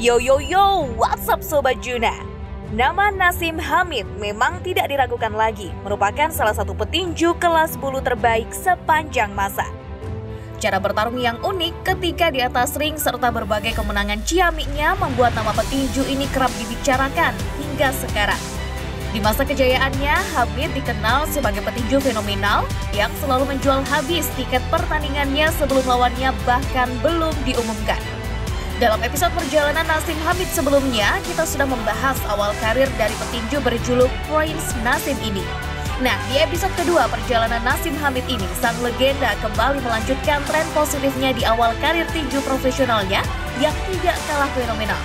Yo yo yo, what's up Sobat Juna? Nama Nasim Hamid memang tidak diragukan lagi, merupakan salah satu petinju kelas bulu terbaik sepanjang masa. Cara bertarung yang unik ketika di atas ring serta berbagai kemenangan ciamiknya membuat nama petinju ini kerap dibicarakan hingga sekarang. Di masa kejayaannya, Hamid dikenal sebagai petinju fenomenal yang selalu menjual habis tiket pertandingannya sebelum lawannya bahkan belum diumumkan. Dalam episode perjalanan Nasim Hamid sebelumnya, kita sudah membahas awal karir dari petinju berjuluk Prince Nasim ini. Nah, di episode kedua perjalanan Nasim Hamid ini, sang legenda kembali melanjutkan tren positifnya di awal karir tinju profesionalnya yang tidak kalah fenomenal.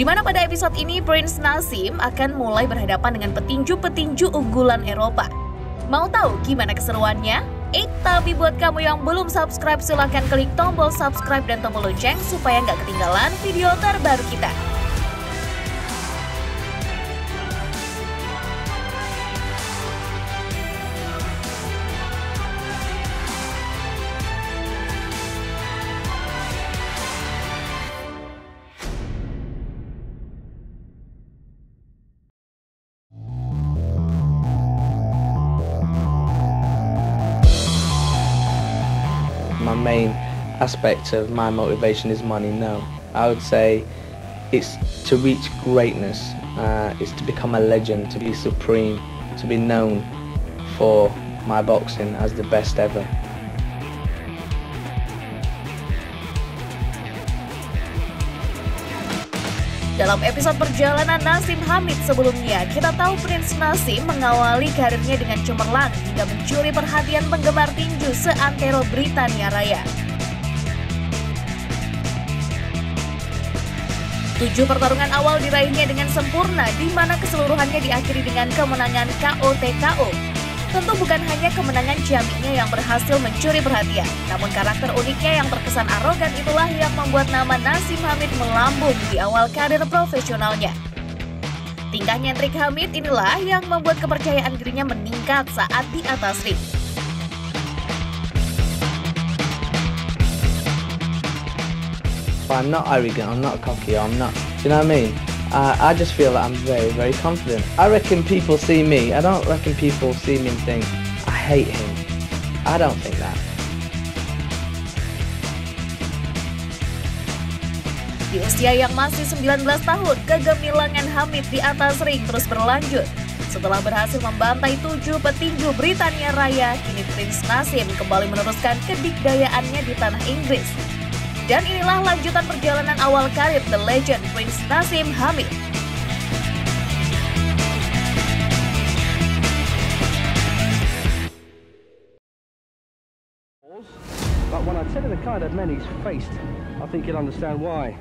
Di mana pada episode ini Prince Nasim akan mulai berhadapan dengan petinju-petinju unggulan Eropa. Mau tahu gimana keseruannya? Eh, tapi buat kamu yang belum subscribe, silahkan klik tombol subscribe dan tombol lonceng supaya nggak ketinggalan video terbaru kita. Aspect of my motivation is money. No, I would say it's to reach greatness. Uh, it's to become a legend, to be supreme, to be known for my boxing as the best ever. Dalam episode perjalanan Nasim Hamid sebelumnya, kita tahu Prince Nasim mengawali karirnya dengan cemerlang hingga mencuri perhatian penggemar tinju seantero Britania Raya. Tujuh pertarungan awal diraihnya dengan sempurna, di mana keseluruhannya diakhiri dengan kemenangan KO-TKO. Tentu bukan hanya kemenangan ciamiknya yang berhasil mencuri perhatian, namun karakter uniknya yang terkesan arogan itulah yang membuat nama Nasim Hamid melambung di awal karir profesionalnya. Tingkah nyentrik Hamid inilah yang membuat kepercayaan dirinya meningkat saat di atas ring. I'm not arrogant, I'm not cocky, I'm not, do you know what I mean? Uh, I just feel that I'm very, very confident. I reckon people see me, I don't reckon people see me and think, I hate him. I don't think that. Di usia yang masih 19 tahun, kegemilangan Hamid di atas ring terus berlanjut. Setelah berhasil membantai tujuh petinju Britania Raya, kini Prince Nasim kembali meneruskan kedikdayaannya di tanah Inggris. Dan inilah lanjutan perjalanan awal karir The Legend Prince Nasim Hamid. But when I tell you the kind of men he's faced, I think you'll understand why.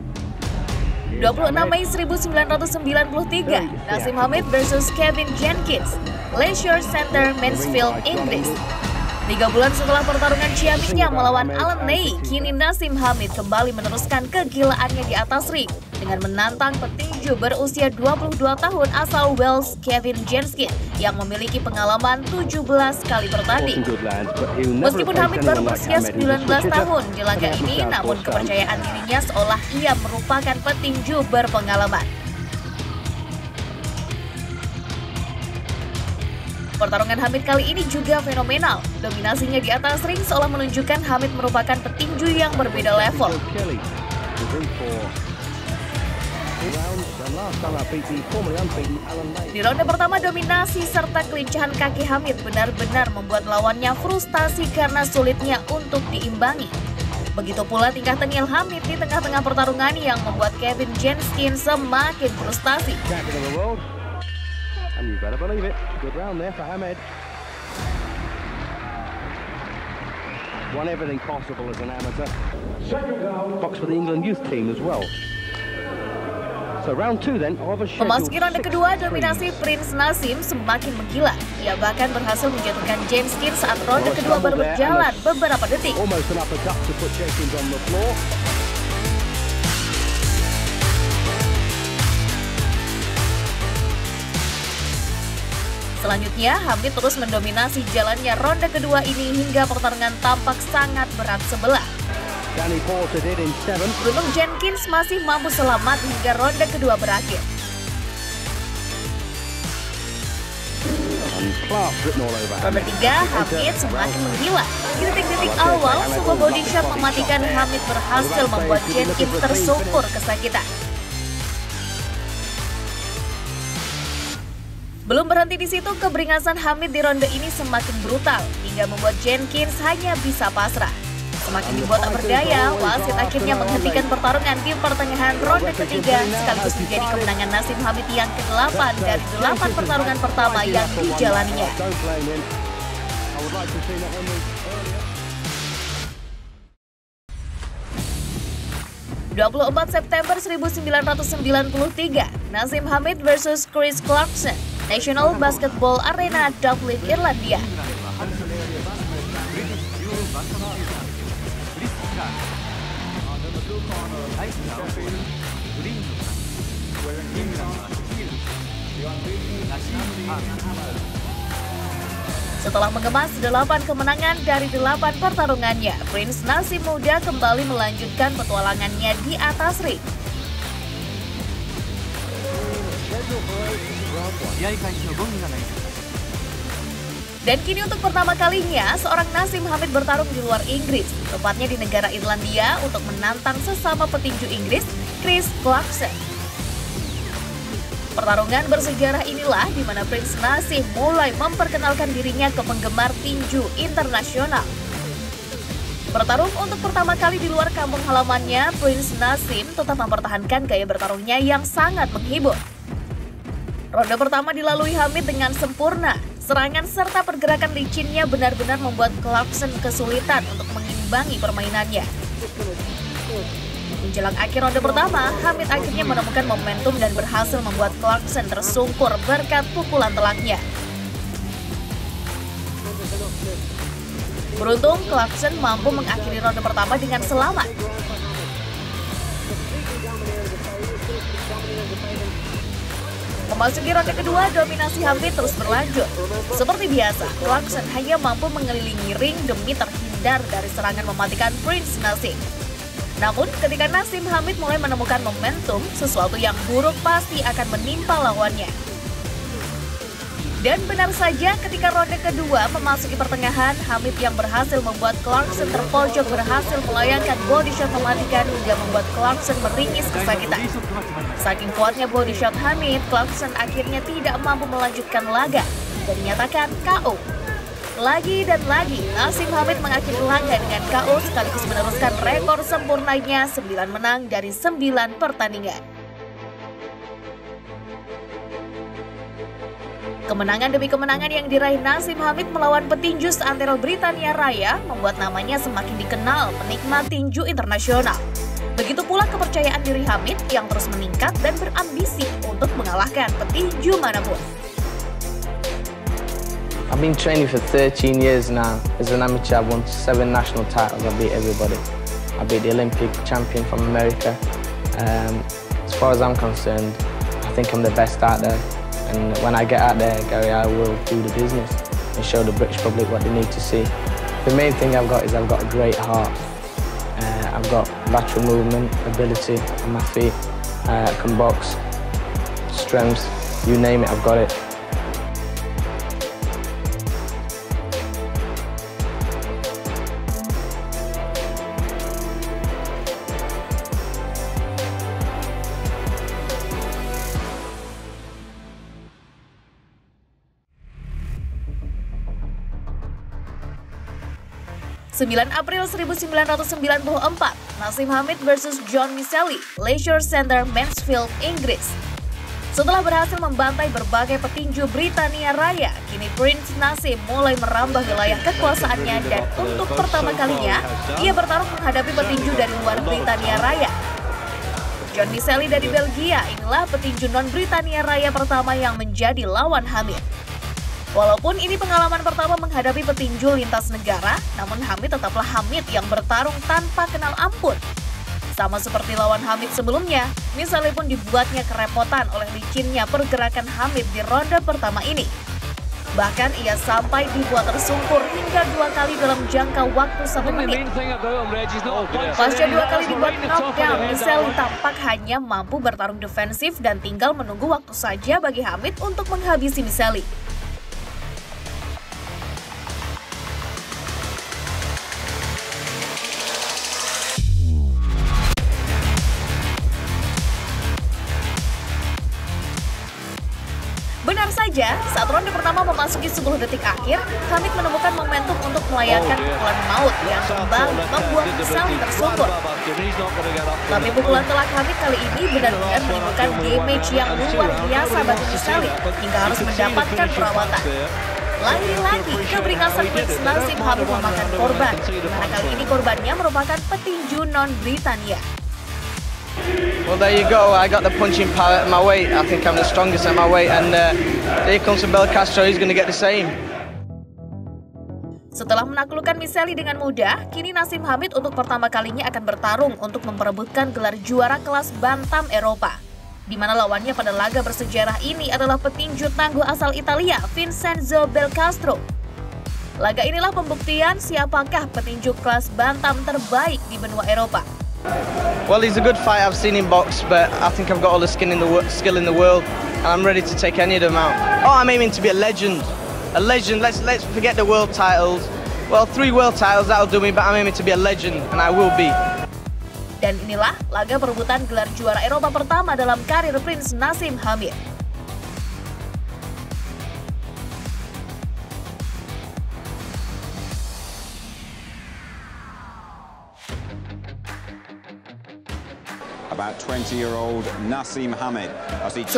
26 Mei 1993, Nasim Hamid versus Kevin Jenkins, Leisure Center, Mansfield, Inggris. Tiga bulan setelah pertarungan ciamiknya melawan Alan Ney, kini Nasim Hamid kembali meneruskan kegilaannya di atas ring dengan menantang petinju berusia 22 tahun asal Wales Kevin Jenkins yang memiliki pengalaman 17 kali bertanding. Meskipun Hamid baru berusia 19 tahun di laga ini, namun kepercayaan dirinya seolah ia merupakan petinju berpengalaman. Pertarungan Hamid kali ini juga fenomenal. Dominasinya di atas ring seolah menunjukkan Hamid merupakan petinju yang berbeda level. Di ronde pertama dominasi serta kelincahan kaki Hamid benar-benar membuat lawannya frustasi karena sulitnya untuk diimbangi. Begitu pula tingkah tengil Hamid di tengah-tengah pertarungan yang membuat Kevin Jenkins semakin frustasi. And you better believe it. Good round there for Ahmed. Won everything possible as an amateur. Boxed for the England youth team as well. Round Memasuki ronde kedua, dominasi Prince Nasim semakin menggila. Ia bahkan berhasil menjatuhkan James Kins saat ronde kedua baru berjalan beberapa detik. Selanjutnya, Hamid terus mendominasi jalannya ronde kedua ini hingga pertarungan tampak sangat berat sebelah. Beruntung Jenkins masih mampu selamat hingga ronde kedua berakhir. Ronde tiga, Hamid semakin menggila. Di detik-detik awal, sebuah body shot mematikan Hamid berhasil membuat Jenkins tersungkur kesakitan. Belum berhenti di situ, keberingasan Hamid di ronde ini semakin brutal hingga membuat Jenkins hanya bisa pasrah. Semakin dibuat tak berdaya, wasit akhirnya menghentikan pertarungan di pertengahan ronde ketiga sekaligus menjadi kemenangan Nasim Hamid yang ke-8 dari 8 pertarungan pertama yang dijalaninya. Earlier. 24 September 1993, Nasim Hamid versus Chris Clarkson, National Basketball Arena Dublin, Irlandia. Setelah mengemas 8 kemenangan dari 8 pertarungannya, Prince Nasim Muda kembali melanjutkan petualangannya di atas ring. Dan kini untuk pertama kalinya, seorang Nasim Hamid bertarung di luar Inggris, tepatnya di negara Irlandia untuk menantang sesama petinju Inggris, Chris Clarkson. Pertarungan bersejarah inilah di mana Prince Nasim mulai memperkenalkan dirinya ke penggemar tinju internasional. Bertarung untuk pertama kali di luar kampung halamannya, Prince Nasim tetap mempertahankan gaya bertarungnya yang sangat menghibur. Ronde pertama dilalui Hamid dengan sempurna. Serangan serta pergerakan licinnya benar-benar membuat Clarkson kesulitan untuk mengimbangi permainannya. Menjelang akhir ronde pertama, Hamid akhirnya menemukan momentum dan berhasil membuat Clarkson tersungkur berkat pukulan telaknya. Beruntung, Clarkson mampu mengakhiri ronde pertama dengan selamat. Memasuki ronde kedua, dominasi Hamid terus berlanjut. Seperti biasa, Clarkson hanya mampu mengelilingi ring demi terhindar dari serangan mematikan Prince Nasim. Namun, ketika Nasim Hamid mulai menemukan momentum, sesuatu yang buruk pasti akan menimpa lawannya. Dan benar saja ketika ronde kedua memasuki pertengahan, Hamid yang berhasil membuat Clarkson terpojok berhasil melayangkan body shot mematikan hingga membuat Clarkson meringis kesakitan. Saking kuatnya body shot Hamid, Clarkson akhirnya tidak mampu melanjutkan laga dan dinyatakan KO. Lagi dan lagi, Nasim Hamid mengakhiri laga dengan KO sekaligus meneruskan rekor sempurnanya 9 menang dari 9 pertandingan. Kemenangan demi kemenangan yang diraih Nasim Hamid melawan petinju seantero Britania Raya membuat namanya semakin dikenal penikmat tinju internasional. Begitu pula kepercayaan diri Hamid yang terus meningkat dan berambisi untuk mengalahkan petinju mana pun. I've been training for 13 years now. As an amateur, I've won seven national titles. I beat everybody. I beat the Olympic champion from America. Um, as far as I'm concerned, I think I'm the best out there. And when I get out there, Gary, I will do the business and show the British public what they need to see. The main thing I've got is I've got a great heart. Uh, I've got lateral movement, ability on my feet. Uh, I can box, strength, you name it, I've got it. Sembilan April 1994, Nasim Hamid versus John Miseli, Leisure Center, Mansfield, Inggris. Setelah berhasil membantai berbagai petinju Britania Raya, kini Prince Nasim mulai merambah wilayah kekuasaannya dan untuk pertama kalinya, ia bertarung menghadapi petinju dari luar Britania Raya. John Miseli dari Belgia inilah petinju non-Britania Raya pertama yang menjadi lawan Hamid. Walaupun ini pengalaman pertama menghadapi petinju lintas negara, namun Hamid tetaplah Hamid yang bertarung tanpa kenal ampun. Sama seperti lawan Hamid sebelumnya, misalnya pun dibuatnya kerepotan oleh licinnya pergerakan Hamid di ronde pertama ini. Bahkan ia sampai dibuat tersungkur hingga dua kali dalam jangka waktu satu menit. Pasca dua kali dibuat knockdown, Miseli tampak hanya mampu bertarung defensif dan tinggal menunggu waktu saja bagi Hamid untuk menghabisi Miseli. Saja, saat ronde pertama memasuki 10 detik akhir, Hamid menemukan momentum untuk melayangkan pukulan maut yang kembali membuat Misali tersungkur. Tapi pukulan telak Hamid kali ini benar-benar menimbulkan damage yang luar biasa bagi Misali hingga harus mendapatkan perawatan. Lagi-lagi keberingasan Prince Nasim Hamid memakan korban, mana kali ini korbannya merupakan petinju non-Britania. Well, there you go. I got the punching power at my weight. I think I'm the strongest at my weight. And uh, here comes Bel Castro. He's going to get the same. Setelah menaklukkan Miseli dengan mudah, kini Nasim Hamid untuk pertama kalinya akan bertarung untuk memperebutkan gelar juara kelas Bantam Eropa. Di mana lawannya pada laga bersejarah ini adalah petinju tangguh asal Italia, Vincenzo Belcastro. Laga inilah pembuktian siapakah petinju kelas Bantam terbaik di benua Eropa. Well, he's a good fight. I've seen him box, but I think I've got all the skin in the skill in the world, and I'm ready to take any of them out. Oh, I'm aiming to be a legend. A legend. Let's let's forget the world titles. Well, three world titles that'll do me, but I'm aiming to be a legend, and I will be. Dan inilah laga perebutan gelar juara Eropa pertama dalam karir Prince Nasim Hamid. about 20-year-old Nassim Hamid.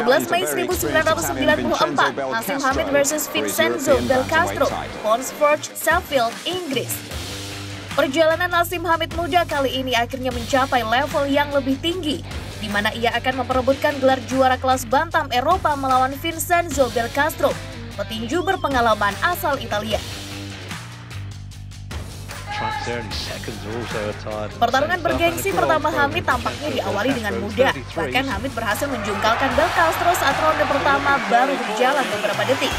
11 Mei 1994, Nassim Hamid versus Vincenzo Del Castro, Ponsforge, Sheffield, Inggris. Perjalanan Nassim Hamid muda kali ini akhirnya mencapai level yang lebih tinggi, di mana ia akan memperebutkan gelar juara kelas bantam Eropa melawan Vincenzo Del Castro, petinju berpengalaman asal Italia. Pertarungan bergengsi pertama Hamid tampaknya diawali dengan mudah. Bahkan Hamid berhasil menjungkalkan Bel Castro saat ronde pertama baru berjalan beberapa detik.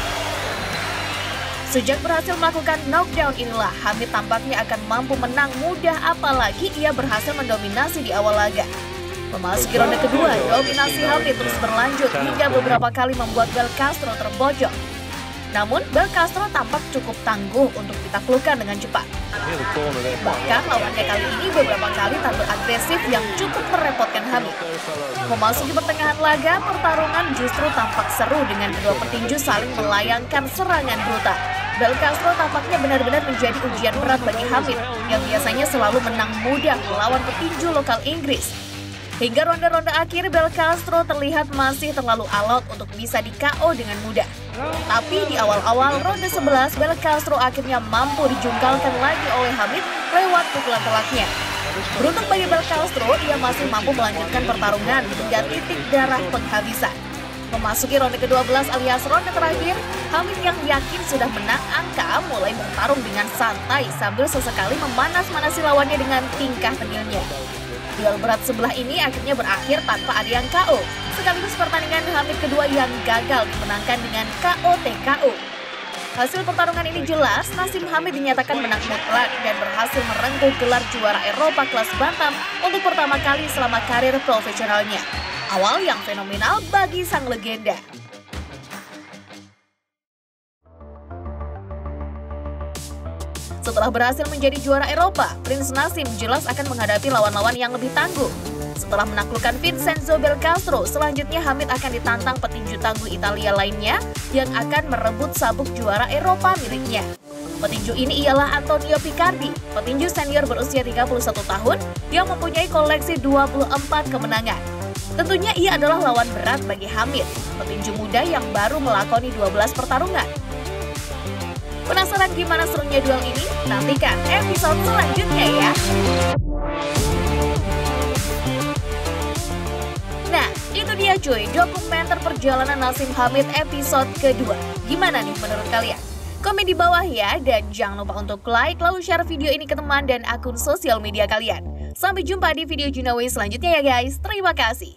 Sejak berhasil melakukan knockdown inilah, Hamid tampaknya akan mampu menang mudah apalagi ia berhasil mendominasi di awal laga. Memasuki ronde kedua, dominasi Hamid terus berlanjut hingga beberapa kali membuat Bel Castro terbojok. Namun, Bel Castro tampak cukup tangguh untuk ditaklukkan dengan cepat. Bahkan lawannya kali ini beberapa kali tampil agresif yang cukup merepotkan Hamid. Memasuki pertengahan laga, pertarungan justru tampak seru dengan kedua petinju saling melayangkan serangan brutal. Bel Castro tampaknya benar-benar menjadi ujian berat bagi Hamid yang biasanya selalu menang mudah melawan petinju lokal Inggris. Hingga ronde-ronde akhir, Bel Castro terlihat masih terlalu alot untuk bisa di KO dengan mudah. Tapi di awal-awal ronde 11, Bel Castro akhirnya mampu dijungkalkan lagi oleh Hamid lewat pukulan telaknya. Beruntung bagi Bel Castro, ia masih mampu melanjutkan pertarungan hingga titik darah penghabisan. Memasuki ronde ke-12 alias ronde terakhir, Hamid yang yakin sudah menang angka mulai bertarung dengan santai sambil sesekali memanas-manasi lawannya dengan tingkah tengilnya. Duel berat sebelah ini akhirnya berakhir tanpa ada yang KO, sekaligus pertandingan Hamid kedua yang gagal dimenangkan dengan KO TKO. Hasil pertarungan ini jelas, Nasim Hamid dinyatakan menang mutlak dan berhasil merengkuh gelar juara Eropa kelas bantam untuk pertama kali selama karir profesionalnya. Awal yang fenomenal bagi sang legenda. Setelah berhasil menjadi juara Eropa, Prince Nasim jelas akan menghadapi lawan-lawan yang lebih tangguh. Setelah menaklukkan Vincenzo Belcastro, selanjutnya Hamid akan ditantang petinju tangguh Italia lainnya yang akan merebut sabuk juara Eropa miliknya. Petinju ini ialah Antonio Picardi, petinju senior berusia 31 tahun yang mempunyai koleksi 24 kemenangan. Tentunya ia adalah lawan berat bagi Hamid, petinju muda yang baru melakoni 12 pertarungan. Penasaran gimana serunya duel ini? Nantikan episode selanjutnya ya. Nah, itu dia cuy, dokumenter perjalanan Nasim Hamid episode kedua. Gimana nih menurut kalian? Komen di bawah ya, dan jangan lupa untuk like lalu share video ini ke teman dan akun sosial media kalian. Sampai jumpa di video Junawi selanjutnya ya guys, terima kasih.